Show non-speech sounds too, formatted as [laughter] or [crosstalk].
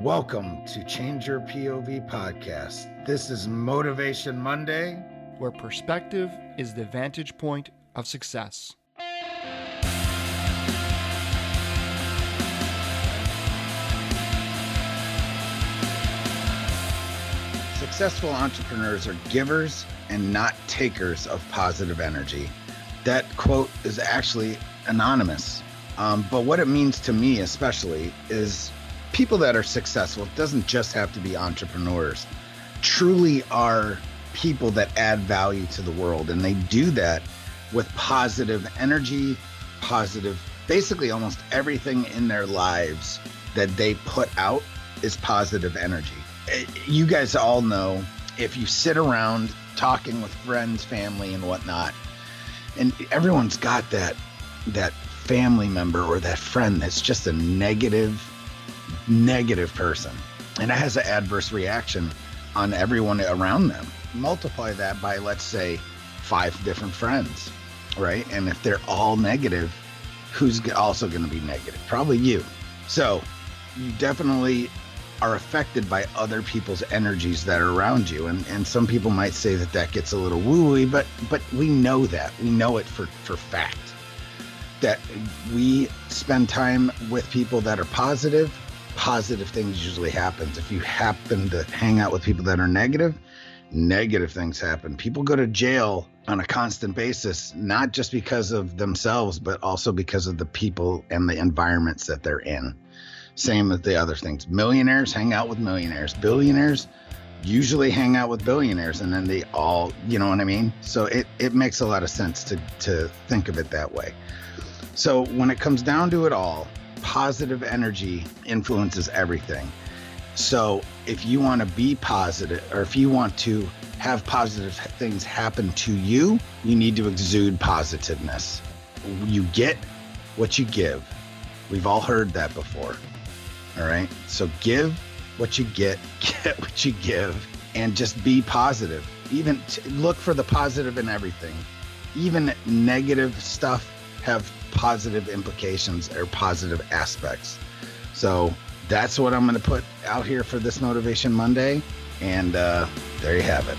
Welcome to Change Your POV podcast. This is Motivation Monday, where perspective is the vantage point of success. Successful entrepreneurs are givers and not takers of positive energy. That quote is actually anonymous. Um, but what it means to me, especially, is people that are successful, it doesn't just have to be entrepreneurs, truly are people that add value to the world. And they do that with positive energy, positive, basically almost everything in their lives that they put out is positive energy. Eh, you guys all know if you sit around talking with friends, family, and whatnot, and everyone's got that that family member or that friend that's just a negative negative person and it has an adverse reaction on everyone around them. Multiply that by, let's say, five different friends, right? And if they're all negative, who's also going to be negative? Probably you. So you definitely are affected by other people's energies that are around you and and some people might say that that gets a little wooey but but we know that we know it for for fact that we spend time with people that are positive positive things usually happens. If you happen to hang out with people that are negative, negative things happen. People go to jail on a constant basis, not just because of themselves, but also because of the people and the environments that they're in. Same with the other things. Millionaires hang out with millionaires. Billionaires usually hang out with billionaires and then they all, you know what I mean? So it, it makes a lot of sense to, to think of it that way. So when it comes down to it all, positive energy influences everything. So if you want to be positive or if you want to have positive things happen to you, you need to exude positiveness. You get what you give. We've all heard that before. All right. So give what you get, [laughs] get what you give, and just be positive. Even t- look for the positive in everything. Even negative stuff have positive implications or positive aspects. So that's what I'm going to put out here for this Motivation Monday. And uh, there you have it.